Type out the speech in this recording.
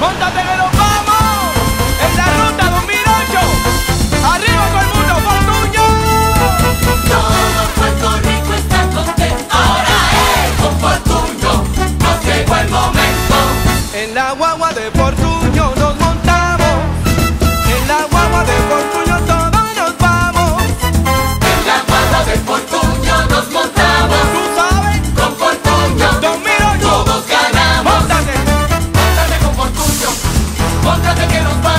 Móntate que nos vamos en la ruta 2008. Arriba con el mundo, Fortuño. Todo Puerto Rico está contento. Ahora es con Fortunio, nos llegó el momento. En la guagua de Fortuño. demócrata que nos va